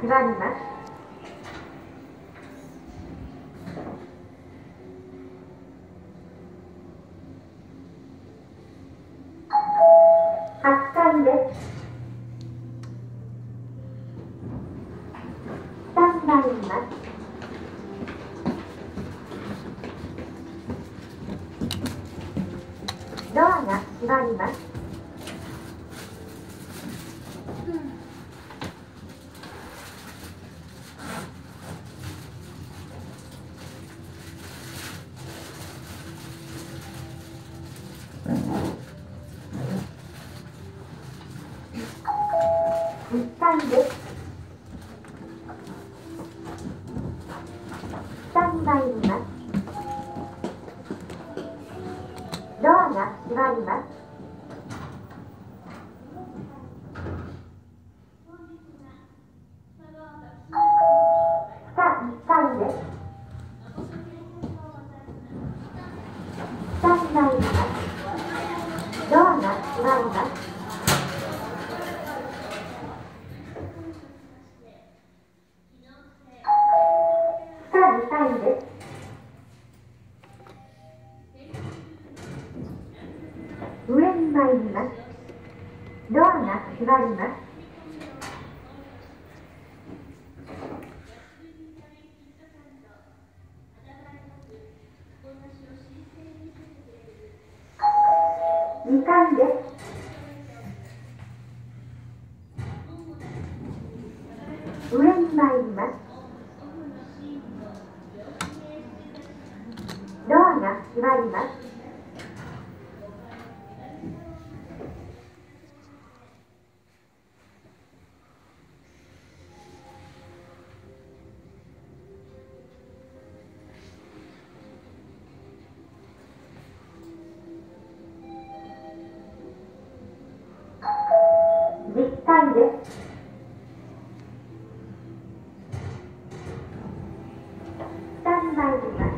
閉まりますドアが閉まります一旦なんだ？上に参ります。ドアが閉まります。2階です。上に参ります。ドアが閉まります。Thank you.